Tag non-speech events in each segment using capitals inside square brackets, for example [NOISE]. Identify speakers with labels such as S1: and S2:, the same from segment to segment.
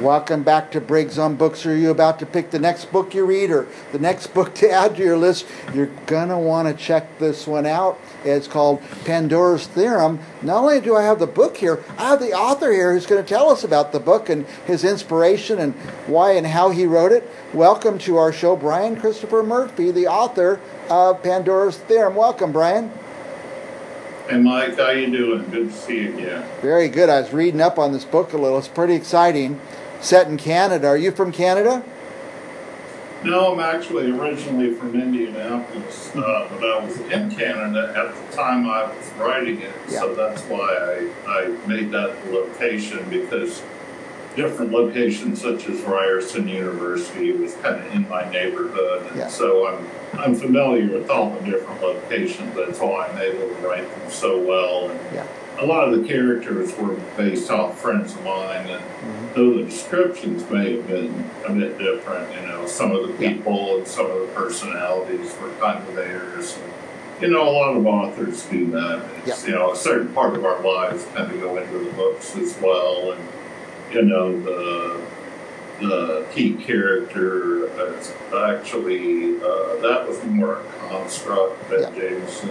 S1: Welcome back to Briggs on Books. Are you about to pick the next book you read or the next [LAUGHS] book to add to your list? You're going to want to check this one out. It's called Pandora's Theorem. Not only do I have the book here, I have the author here who's going to tell us about the book and his inspiration and why and how he wrote it. Welcome to our show, Brian Christopher Murphy, the author of Pandora's Theorem. Welcome, Brian.
S2: Hey Mike, how you doing? Good to see you again.
S1: Very good. I was reading up on this book a little. It's pretty exciting. Set in Canada. Are you from Canada?
S2: No, I'm actually originally from Indianapolis, uh, but I was in Canada at the time I was writing it,
S1: Yeah.
S2: so that's why I, I made that location because different locations such as Ryerson University was kind of in my neighborhood, and
S1: Yeah.
S2: so I'm I'm familiar with all the different locations. That's why I'm able to write them so well. And
S1: Yeah.
S2: A lot of the characters were based off friends of mine, and
S1: Mhm.
S2: though the descriptions may have been a bit different, you know, some of the
S1: Yeah.
S2: people and some of the personalities were kind of theirs. You know, a lot of authors do that. It's, you know, a certain part of our lives kind of go into the books as well, and you know, the the key character is actually uh, that was more a construct that
S1: Yeah.
S2: Jameson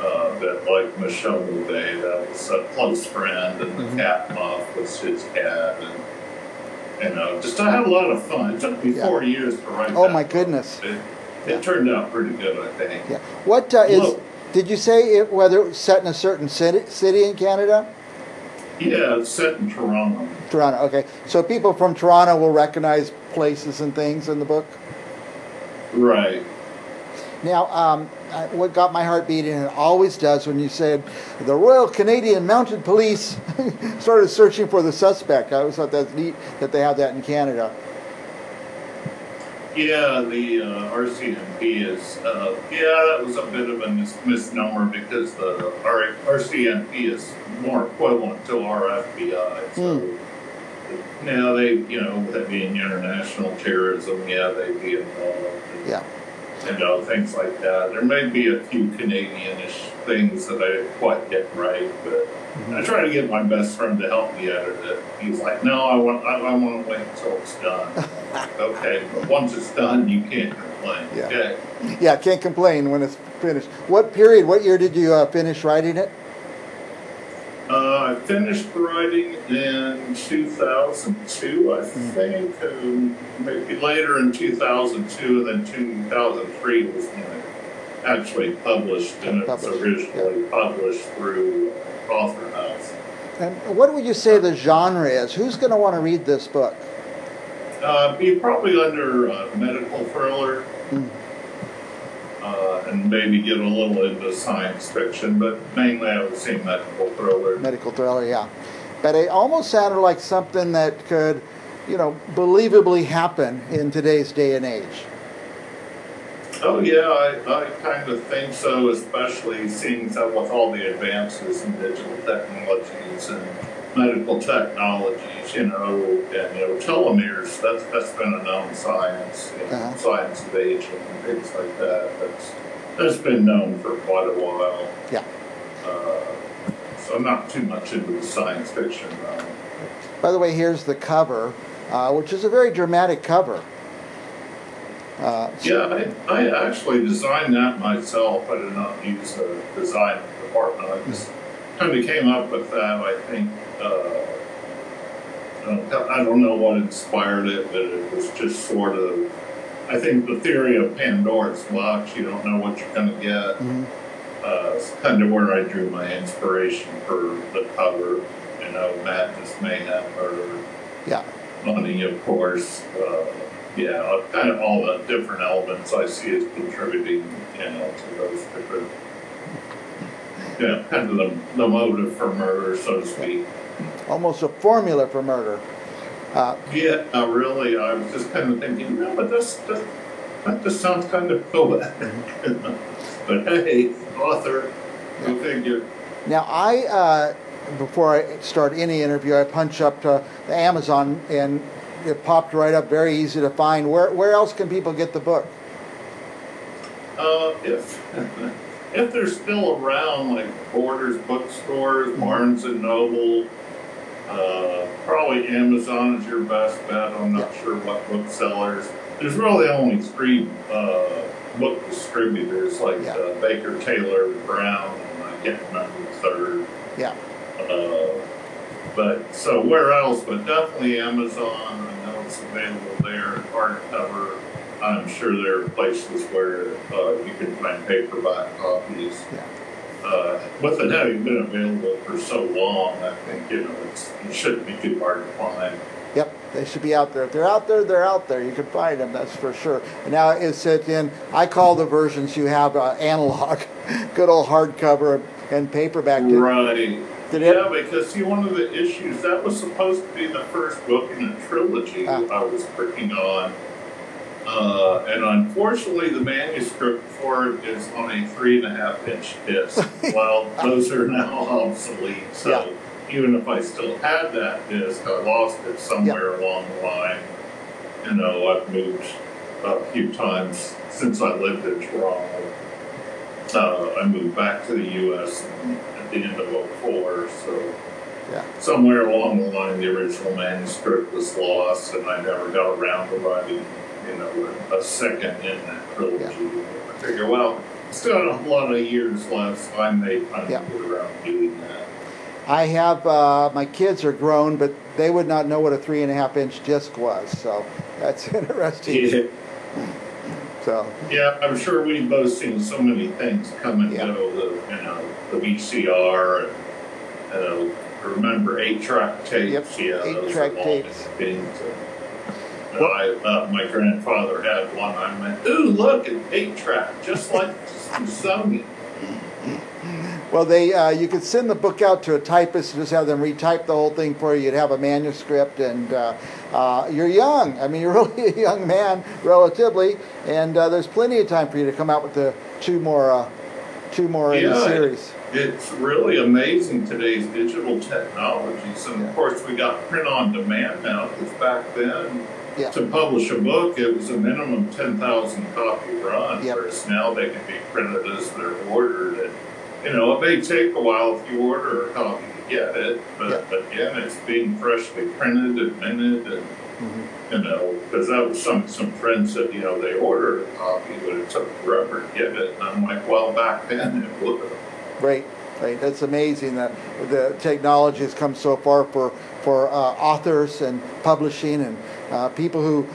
S2: uh, that like Michelle Bouvet, that was a close friend, and the
S1: Mhm.
S2: cat muff was his cat, and you know, just I had a lot of fun. It took me
S1: Yeah.
S2: four years to write.
S1: Oh my
S2: book.
S1: goodness.
S2: It, it turned out pretty good, I think.
S1: Yeah. What uh, is? Did you say it, whether it was set in a certain city, city in Canada?
S2: Yeah, it's set in Toronto.
S1: Toronto. Okay. So people from Toronto will recognize places and things in the book.
S2: Right.
S1: Now, um, what got my heart beating, and it always does, when you said the Royal Canadian Mounted Police [LAUGHS] started searching for the suspect. I always thought that's neat that they have that in Canada.
S2: Yeah, the uh, RCMP is, uh, yeah, that was a bit of a mis- misnomer because the R- RCMP is more equivalent to our FBI. So, now they, you know, that being international terrorism, yeah, they'd be involved.
S1: Yeah.
S2: You know, things like that. There may be a few Canadianish things that I didn't quite get right, but I try to get my best friend to help me edit it. He's like, no, I want, I, I want to wait until it's done. [LAUGHS] okay, but once it's done, you can't complain.
S1: Yeah.
S2: Okay.
S1: Yeah, can't complain when it's finished. What period? What year did you uh, finish writing it?
S2: I finished writing in 2002, I think, and maybe later in 2002, and then 2003 was when it actually published, and it was originally published through Author House.
S1: And what would you say the genre is? Who's going to want to read this book?
S2: Uh, be probably under uh, medical thriller,
S1: Hmm.
S2: And maybe get a little into science fiction, but mainly I would say medical thriller.
S1: Medical thriller, yeah. But it almost sounded like something that could, you know, believably happen in today's day and age.
S2: Oh yeah, I, I kind of think so, especially seeing that with all the advances in digital technologies and medical technologies, you know, and you know, telomeres. That's that's been a known science, you know,
S1: Uh-huh.
S2: science of aging and things like that. That's that's been known for quite a while.
S1: Yeah.
S2: Uh, so I'm not too much into the science fiction realm.
S1: By the way, here's the cover, uh, which is a very dramatic cover. Uh,
S2: Yeah, I, I actually designed that myself. I did not use a design department. I just kind of came up with that. I think uh, I don't know what inspired it, but it was just sort of. I think the theory of Pandora's box. You don't know what you're going to get.
S1: mhm.
S2: Uh, it's kind of where I drew my inspiration for the cover. You know, madness, mayhem, murder,
S1: Yeah.
S2: money, of course. Uh, yeah, kind of all the different elements I see as contributing, you know, to those different, yeah, kind of the, the motive for murder, so to speak.
S1: Almost a formula for murder. Uh,
S2: Yeah, uh, really, I was just kind of thinking, no, but this, this that just sounds kind of cool. [LAUGHS] but hey, author, go figure.
S1: now, I, uh, before I start any interview, I punch up to the Amazon and it popped right up, very easy to find. Where, where else can people get the book?
S2: Uh, if [LAUGHS] if they're still around, like Borders bookstores, Barnes and Noble, Uh, probably Amazon is your best bet. I'm not sure what booksellers. There's really only three uh, book distributors like
S1: Yeah.
S2: uh, Baker Taylor Brown, and I can't remember the third.
S1: Yeah.
S2: Uh, but so where else? But definitely Amazon. I know it's available there, hardcover. I'm sure there are places where uh, you can find paperback copies.
S1: Yeah.
S2: Uh, with it having been available for so long, I think you know it's, it shouldn't be too hard to find.
S1: Yep, they should be out there. If they're out there, they're out there. You can find them, that's for sure. And now is it in? I call the versions you have uh, analog, [LAUGHS] good old hardcover and paperback. Did,
S2: Right.
S1: did it?
S2: Yeah, because see, one of the issues that was supposed to be the first book in a trilogy
S1: Ah.
S2: I was working on, uh, and unfortunately, the manuscript for it is on a three and a half inch disc. [LAUGHS] well, those are now obsolete. So
S1: Yeah.
S2: even if I still had that disc, I lost it somewhere along the line. You know, I've moved a few times since I lived in Toronto. Uh, I moved back to the U.S. at the end of 04, so
S1: Yeah.
S2: somewhere along the line, the original manuscript was lost, and I never got around to writing, you know, a, second in that trilogy. I figure, well, still a lot of years left, so I may finally
S1: Yeah.
S2: get around doing that.
S1: I have uh, my kids are grown, but they would not know what a three and a half inch disc was. So that's [LAUGHS] interesting.
S2: Yeah,
S1: So
S2: yeah, I'm sure we've both seen so many things come and
S1: Yeah.
S2: go. The you know the VCR and uh, remember eight track tapes.
S1: Yep,
S2: Yeah, those are
S1: eight-track
S2: all
S1: tapes.
S2: things. And I, uh, my grandfather had one. I went, ooh, look, an eight track, just like Sony.
S1: Well, they uh, you could send the book out to a typist and just have them retype the whole thing for you. You'd have a manuscript, and uh, uh, you're young. I mean, [LAUGHS] you're really a young man, relatively, and uh, there's plenty of time for you to come out with the two more, uh, two more in the
S2: Yeah.
S1: series.
S2: It's really amazing today's digital technologies. And
S1: Yeah.
S2: of course, we got print on demand now, because back then,
S1: Yeah.
S2: to publish a book, it was a minimum 10,000 copy run,
S1: Yep.
S2: whereas now they can be printed as they're ordered. And, you know, it may take a while if you order a copy to get it, but again, it's being freshly printed and minted and
S1: Mhm.
S2: you know, because that was some some friends said, you know, they ordered a copy, but it took forever to get it. And I'm like, well, back then it would.
S1: Right, right. That's amazing that the technology has come so far for for uh, authors and publishing and uh, people who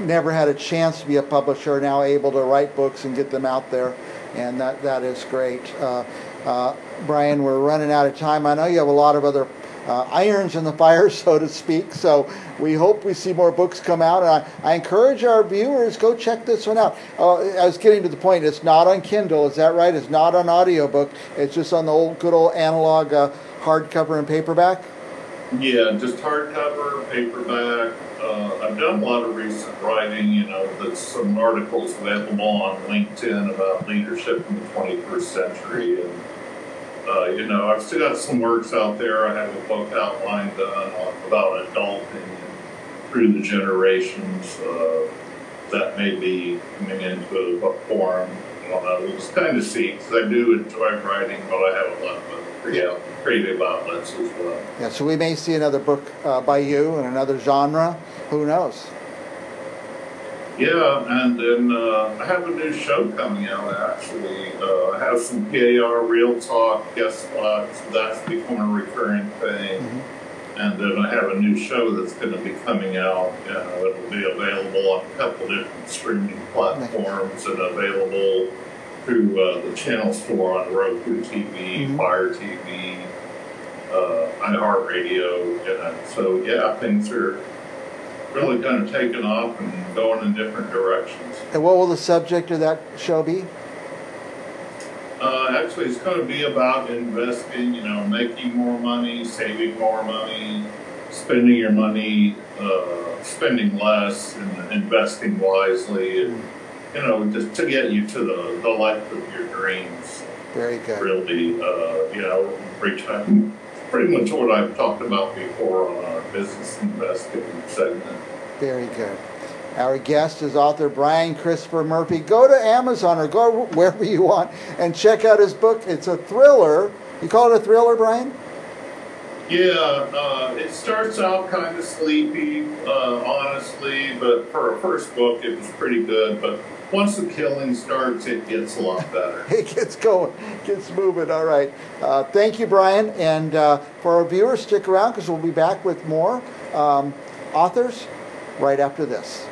S1: never had a chance to be a publisher are now able to write books and get them out there, and that that is great. Uh, uh, Brian, we're running out of time. I know you have a lot of other. Uh, irons in the fire, [LAUGHS] so to speak. So we hope we see more books come out. And I, I encourage our viewers go check this one out. Uh, I was getting to the point. It's not on Kindle. Is that right? It's not on audiobook. It's just on the old, good old analog uh, hardcover and paperback.
S2: Yeah, just hardcover, paperback. Uh, I've done a lot of recent writing. You know, that's some articles available on LinkedIn about leadership in the 21st century, and uh, you know, I've still got some works out there. I have a book outlined on, about adulting and through the generations. Uh, that may be coming into a book form. I don't know. We'll kind of see, because I do enjoy writing, but I have a lot of other creative, creative outlets as well.
S1: Yeah. So we may see another book uh, by you in another genre. Who knows?
S2: Yeah, and then uh, I have a new show coming out actually. Uh, I have some PAR Real Talk guest spots. That's become a recurring thing.
S1: Mm-hmm.
S2: And then I have a new show that's going to be coming out. You know, it'll be available on a couple different streaming platforms and available through uh, the channel store on Roku TV,
S1: Mhm.
S2: Fire TV, uh, iHeartRadio. You know. So yeah, things are really kind of taken off and going in different directions.
S1: And what will the subject of that show be?
S2: Uh, actually, it's going to be about investing, you know, making more money, saving more money, spending your money, uh, spending less, and investing wisely, and, you know, just to get you to the, the life of your dreams.
S1: Very good.
S2: Really, uh, you know, pretty, pretty much what I've talked about before our business investing segment.
S1: Very good. Our guest is author Brian Christopher Murphy. Go to Amazon or go wherever you want and check out his book. It's a thriller. You call it a thriller, Brian?
S2: Yeah, uh, it starts out kind of sleepy, uh, honestly, but for a first book, it was pretty good. But once the killing starts, it gets a lot better. [LAUGHS]
S1: it gets going, gets moving. All right. Uh, thank you, Brian. And uh, for our viewers, stick around because we'll be back with more um, authors right after this.